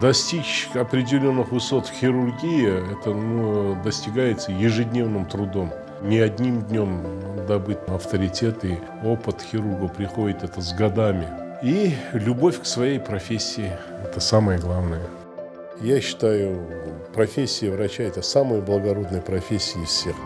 Достичь определенных высот в хирургии, это ну, достигается ежедневным трудом. Не одним днем добыть авторитет и опыт хирургу приходит это с годами. И любовь к своей профессии – это самое главное. Я считаю, профессия врача – это самая благородная профессия из всех.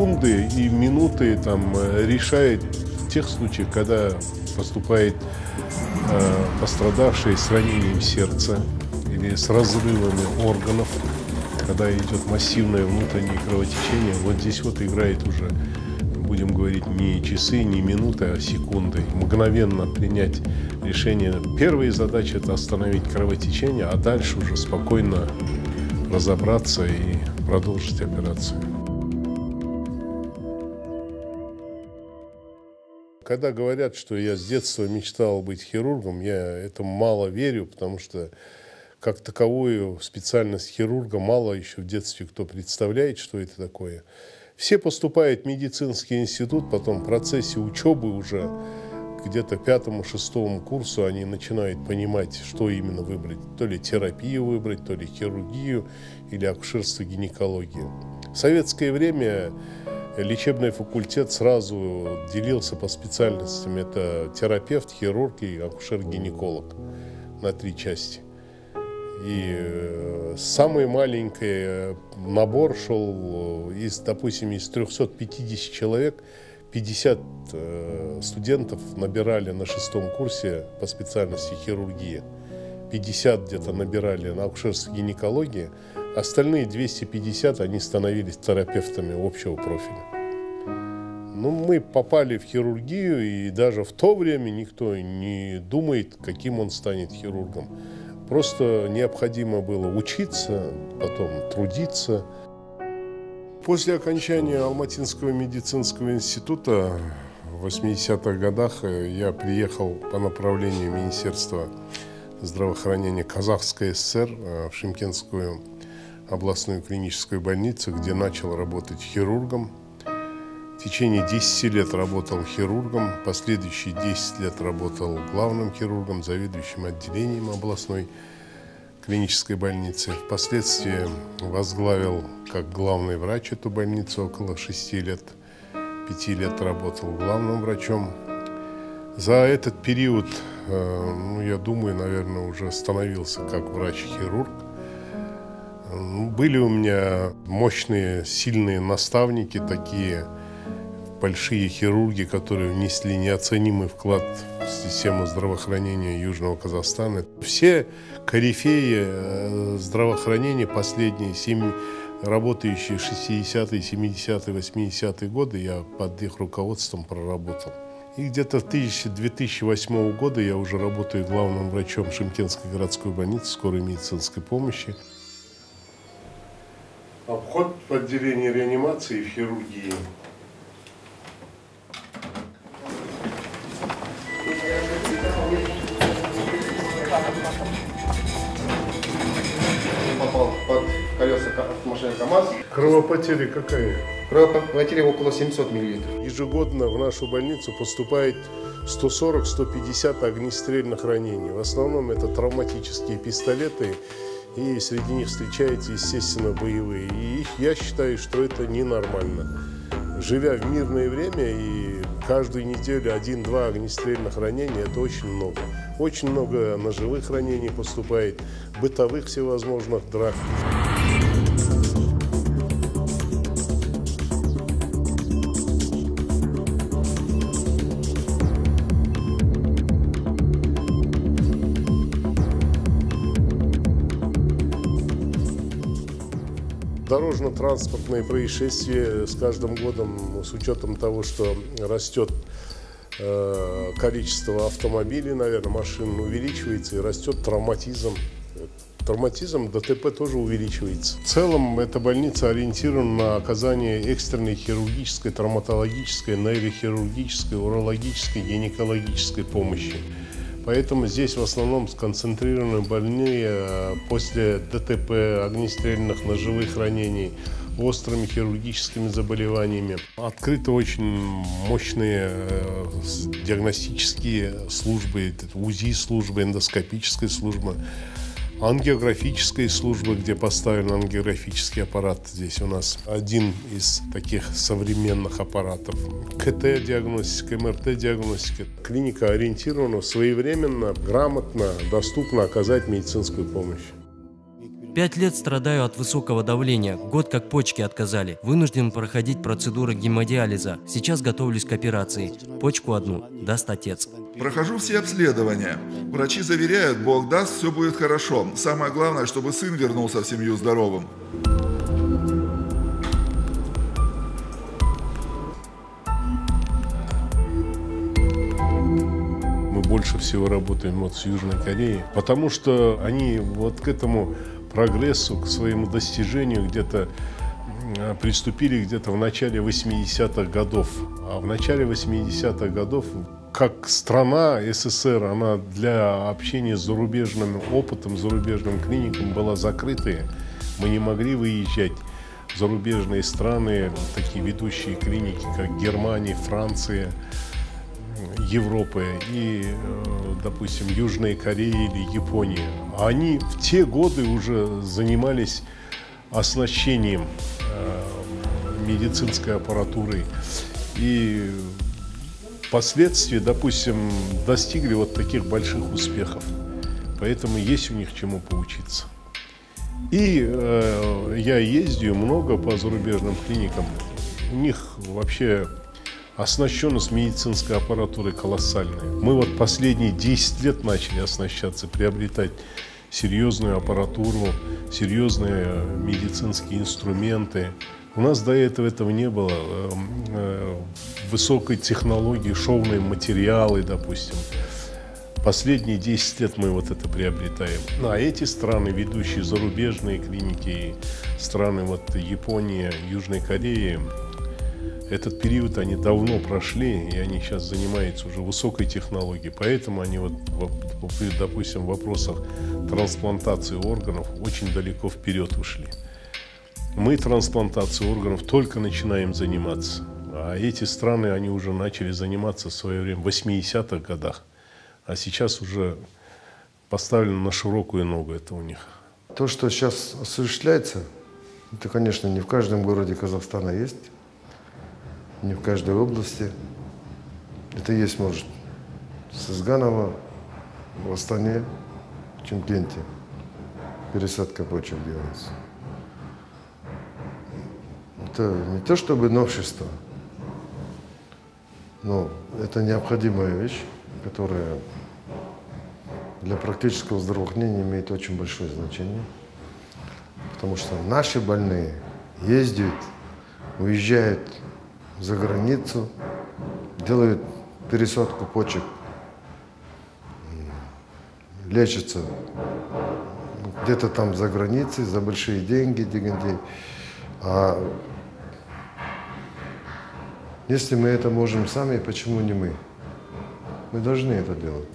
Секунды и минуты там э, решает тех случаях, когда поступает э, пострадавший с ранением сердца или с разрывами органов, когда идет массивное внутреннее кровотечение, вот здесь вот играет уже, будем говорить, не часы, не минуты, а секунды. Мгновенно принять решение. Первая задача – это остановить кровотечение, а дальше уже спокойно разобраться и продолжить операцию. Когда говорят, что я с детства мечтал быть хирургом, я этому мало верю, потому что как таковую специальность хирурга мало еще в детстве кто представляет, что это такое. Все поступают в медицинский институт, потом в процессе учебы уже где-то пятому-шестому курсу они начинают понимать, что именно выбрать. То ли терапию выбрать, то ли хирургию или акушерство, гинекологию. В советское время лечебный факультет сразу делился по специальностям. Это терапевт, хирург и акушер-гинеколог на три части. И э, самый маленький э, набор шел из, допустим, из 350 человек, 50 э, студентов набирали на шестом курсе по специальности хирургия. 50 где-то набирали на акушерство гинекологии, остальные 250 они становились терапевтами общего профиля. Ну, мы попали в хирургию, и даже в то время никто не думает, каким он станет хирургом. Просто необходимо было учиться, потом трудиться. После окончания Алматинского медицинского института в 80-х годах э, я приехал по направлению Министерства здравоохранения Казахской ССР э, в Шимкенскую областную клиническую больницу, где начал работать хирургом. В течение 10 лет работал хирургом, последующие 10 лет работал главным хирургом, заведующим отделением областной клинической больницы. Впоследствии возглавил как главный врач эту больницу около 6 лет. 5 лет работал главным врачом. За этот период, э, ну, я думаю, наверное, уже становился как врач-хирург. Были у меня мощные, сильные наставники, такие большие хирурги, которые внесли неоценимый вклад в систему здравоохранения Южного Казахстана. Все корифеи э, здравоохранения последние, семь, работающие 60-е, 70-е, 80-е годы, я под их руководством проработал. И где-то в 2008 года я уже работаю главным врачом Шимкенской городской больницы скорой медицинской помощи. Обход в отделении реанимации и в хирургии. попал под колеса машины КАМАЗ. Кровопотери какая? Кровопотери около 700 миллилитров. Ежегодно в нашу больницу поступает 140-150 огнестрельных ранений. В основном это травматические пистолеты, и среди них встречаются, естественно, боевые. И я считаю, что это ненормально. Живя в мирное время и каждую неделю один-два огнестрельных ранения, это очень много. Очень много ножевых ранений поступает, бытовых всевозможных драк. Дорожно-транспортные происшествия с каждым годом, с учетом того, что растет э, количество автомобилей, наверное, машин увеличивается и растет травматизм. Травматизм ДТП тоже увеличивается. В целом эта больница ориентирована на оказание экстренной хирургической, травматологической, нейрохирургической, урологической, гинекологической помощи. Поэтому здесь в основном сконцентрированы больные э, после ДТП, огнестрельных, ножевых ранений, острыми хирургическими заболеваниями. Открыты очень мощные э, диагностические службы, это УЗИ-служба, эндоскопическая служба, ангиографическая служба, где поставлен ангиографический аппарат. Здесь у нас один из таких современных аппаратов. КТ-диагностика, МРТ-диагностика. Клиника ориентирована своевременно, грамотно, доступно оказать медицинскую помощь. Пять лет страдаю от высокого давления, год как почки отказали. Вынужден проходить процедуру гемодиализа. Сейчас готовлюсь к операции. Почку одну даст отец. Прохожу все обследования. Врачи заверяют, Бог даст, все будет хорошо. Самое главное, чтобы сын вернулся в семью здоровым. Мы больше всего работаем вот с Южной Кореей, потому что они вот к этому прогрессу, к своему достижению где-то приступили где-то в начале 80-х годов. А в начале 80-х годов как страна СССР, она для общения с зарубежным опытом, зарубежным клиникам была закрытая. Мы не могли выезжать в зарубежные страны, такие ведущие клиники, как Германия, Франция, Европы и, э, допустим, Южной Кореи или Японии. Они в те годы уже занимались оснащением э, медицинской аппаратурой и впоследствии, допустим, достигли вот таких больших успехов. Поэтому есть у них чему поучиться. И э, я ездию много по зарубежным клиникам. У них вообще оснащенность медицинской аппаратурой колоссальная. Мы вот последние 10 лет начали оснащаться, приобретать серьезную аппаратуру, серьезные медицинские инструменты. У нас до этого этого не было. Э, э, Высокой технологии, шовные материалы, допустим. Последние 10 лет мы вот это приобретаем. Ну, А эти страны, ведущие зарубежные клиники, страны вот Японии, Южной Кореи, этот период они давно прошли, и они сейчас занимаются уже высокой технологией. Поэтому они вот, допустим, в вопросах трансплантации органов очень далеко вперед ушли. Мы трансплантацией органов только начинаем заниматься. А эти страны, они уже начали заниматься в свое время в 80-х годах. А сейчас уже поставлено на широкую ногу это у них. То, что сейчас осуществляется, это, конечно, не в каждом городе Казахстана есть, не в каждой области. Это есть, может, с Изганова, в Астане, в Чемкенте. Пересадка почек делается. Это не то чтобы новшество, но это необходимая вещь, которая для практического здравоохранения имеет очень большое значение. Потому что наши больные ездят, уезжают за границу, делают пересадку почек, лечатся где-то там за границей, за большие деньги, дигандей. А если мы это можем сами, почему не мы? Мы должны это делать.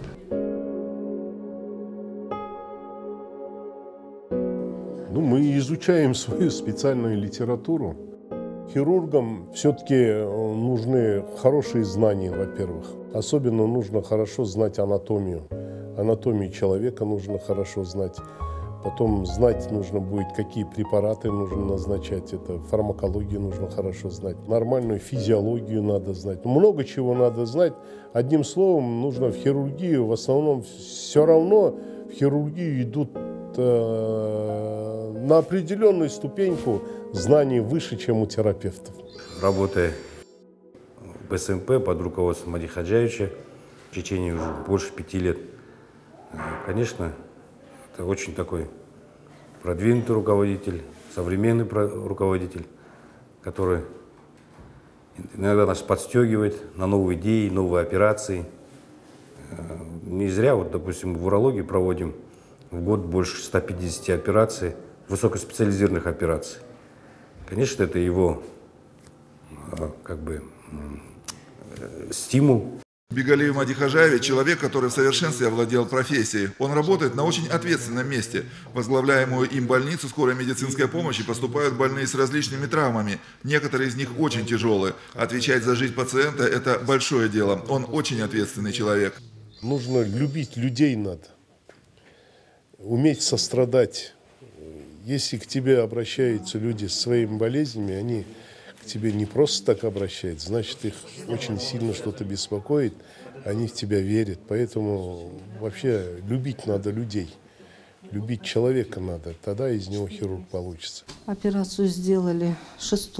Ну, мы изучаем свою специальную литературу. Хирургам все-таки нужны хорошие знания, во-первых. Особенно нужно хорошо знать анатомию. Анатомию человека нужно хорошо знать. Потом знать нужно будет, какие препараты нужно назначать. Это фармакологию нужно хорошо знать. Нормальную физиологию надо знать. Много чего надо знать. Одним словом, нужно в хирургию. В основном все равно в хирургию идут э, на определенную ступеньку знаний выше, чем у терапевтов. работая в СМП под руководством Мади Хаджаевича в течение уже больше пяти лет. Э, Конечно, это очень такой продвинутый руководитель, современный руководитель, который иногда нас подстегивает на новые идеи, новые операции. Э, Не зря, вот, допустим, в урологии проводим в год больше 150 операций, высокоспециализированных операций. Конечно, это его э, как бы э, стимул Бегалиев Мадихажаевич – человек, который в совершенстве овладел профессией. Он работает на очень ответственном месте. В возглавляемую им больницу скорой медицинской помощи поступают больные с различными травмами. Некоторые из них очень тяжелые. Отвечать за жизнь пациента – это большое дело. Он очень ответственный человек. Нужно любить людей надо. Уметь сострадать. Если к тебе обращаются люди с своими болезнями, они к тебе не просто так обращаются, значит, их очень сильно что-то беспокоит, они в тебя верят. Поэтому вообще любить надо людей. Любить человека надо, тогда из него хирург получится. Операцию сделали 6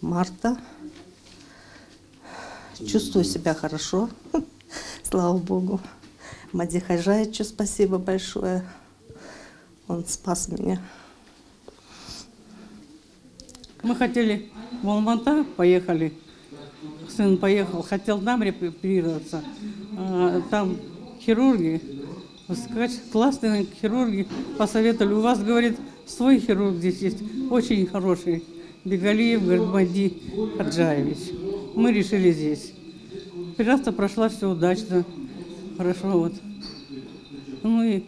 марта. Чувствую себя хорошо, слава богу. Мади Хажаевичу спасибо большое. Он спас меня. Мы хотели в Алмата, поехали. Сын поехал, хотел там репатрироваться. А там хирурги, классные хирурги посоветовали. У вас, говорит, свой хирург здесь есть, очень хороший. Бегалиев Гармади Хаджаевич. Мы решили здесь. Операция прошла все удачно, хорошо вот. Ну и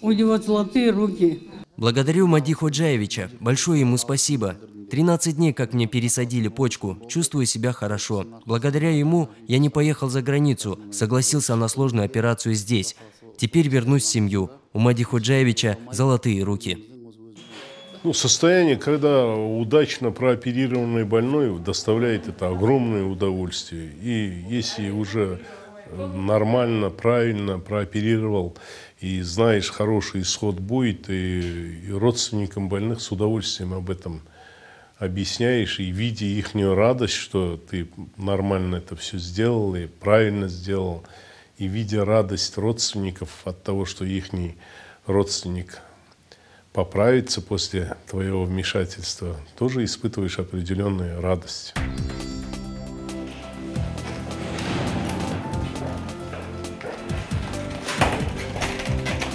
у него золотые руки. Благодарю Мади Ходжаевича. Большое ему спасибо. 13 дней, как мне пересадили почку. Чувствую себя хорошо. Благодаря ему я не поехал за границу, согласился на сложную операцию здесь. Теперь вернусь в семью. У Мади Ходжаевича золотые руки. Ну, состояние, когда удачно прооперированный больной, доставляет это огромное удовольствие. И если уже нормально, правильно прооперировал и знаешь, хороший исход будет, и, и родственникам больных с удовольствием об этом объясняешь, и видя их радость, что ты нормально это все сделал и правильно сделал, и видя радость родственников от того, что их родственник поправиться после твоего вмешательства, тоже испытываешь определенную радость.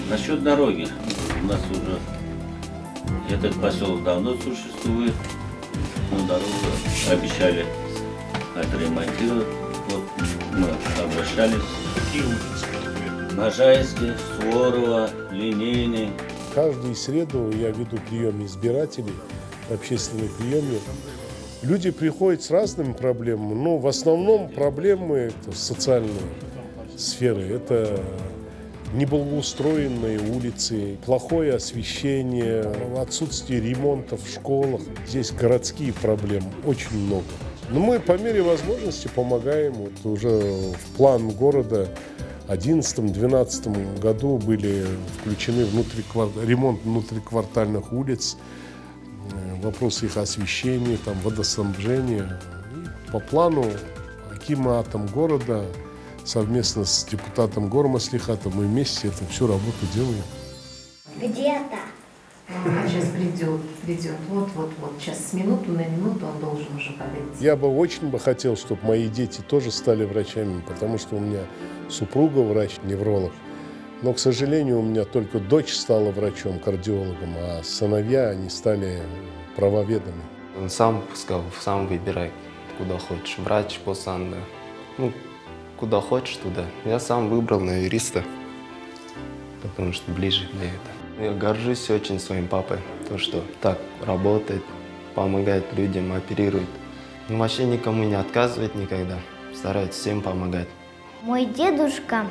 Насчет дороги. У нас уже этот поселок давно существует. Ну, дорогу обещали отремонтировать. Вот мы обращались. Какие улицы? Можайский, Линейный. Каждую среду я веду прием избирателей, общественный приемник. Люди приходят с разными проблемами, но в основном проблемы социальные сферы. Это неблагоустроенные улицы, плохое освещение, отсутствие ремонта в школах. Здесь городские проблемы очень много. Но мы по мере возможности помогаем. Вот уже в план города в 2011-2012 году были включены внутриквар... ремонт внутриквартальных улиц, э, вопросы их освещения, там, водоснабжения. И по плану Акиматом города совместно с депутатом Гормаслихата мы вместе эту всю работу делаем. Где-то. А сейчас придет, придет. Вот, вот, вот. Сейчас с минуту на минуту он должен уже подойти. Я бы очень бы хотел, чтобы мои дети тоже стали врачами, потому что у меня супруга врач-невролог. Но, к сожалению, у меня только дочь стала врачом-кардиологом, а сыновья, они стали правоведами. Он сам сказал, сам выбирай, куда хочешь. Врач, посанда. Ну, куда хочешь, туда. Я сам выбрал на юриста, потому что ближе для этого. Я горжусь очень своим папой, то, что так работает, помогает людям, оперирует. Ну, вообще никому не отказывает никогда, старается всем помогать. Мой дедушка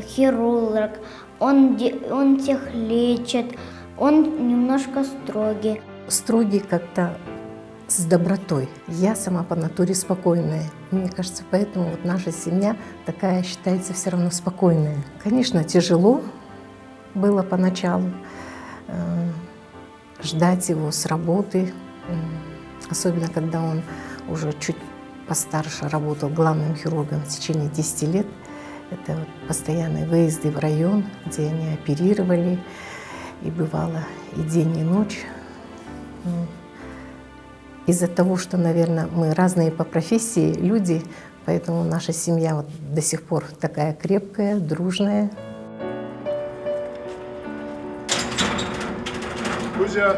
хирург, он, он всех лечит, он немножко строгий. Строгий как-то с добротой. Я сама по натуре спокойная. Мне кажется, поэтому вот наша семья такая считается все равно спокойная. Конечно, тяжело было поначалу э, ждать его с работы, э, особенно когда он уже чуть постарше работал главным хирургом в течение 10 лет. Это вот постоянные выезды в район, где они оперировали, и бывало и день, и ночь из-за того, что, наверное, мы разные по профессии люди, поэтому наша семья вот до сих пор такая крепкая, дружная. Кузя,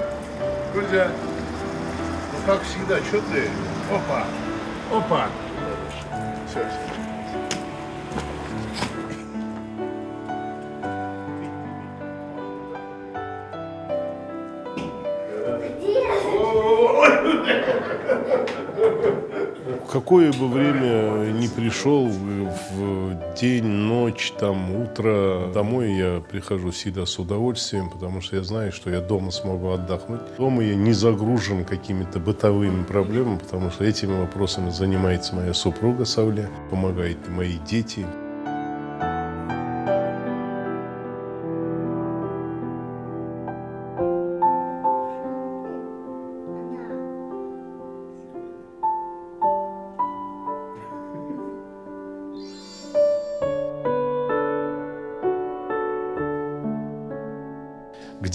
Кузя, ну как всегда, что ты? Опа, опа. Все, все. Какое бы время ни пришел, в день, ночь, там, утро, домой я прихожу всегда с удовольствием, потому что я знаю, что я дома смогу отдохнуть. Дома я не загружен какими-то бытовыми проблемами, потому что этими вопросами занимается моя супруга Савля, помогают мои дети.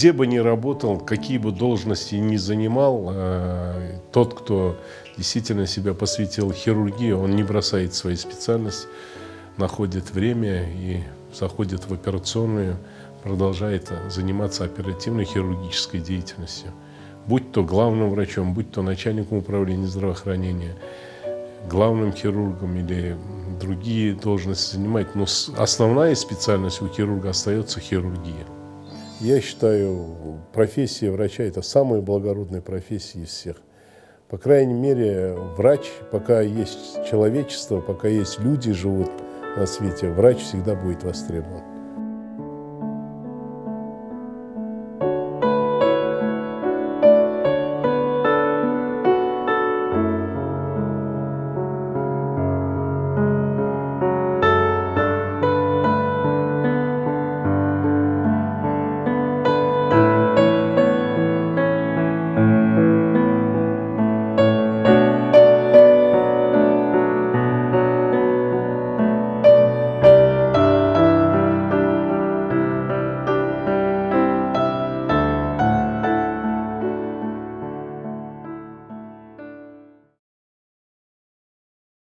Где бы ни работал, какие бы должности ни занимал, э, тот, кто действительно себя посвятил хирургии, он не бросает свою специальность, находит время и заходит в операционную, продолжает заниматься оперативной хирургической деятельностью. Будь то главным врачом, будь то начальником управления здравоохранения, главным хирургом или другие должности занимать. Но основная специальность у хирурга остается хирургия. Я считаю, профессия врача – это самая благородная профессия из всех. По крайней мере, врач, пока есть человечество, пока есть люди живут на свете, врач всегда будет востребован.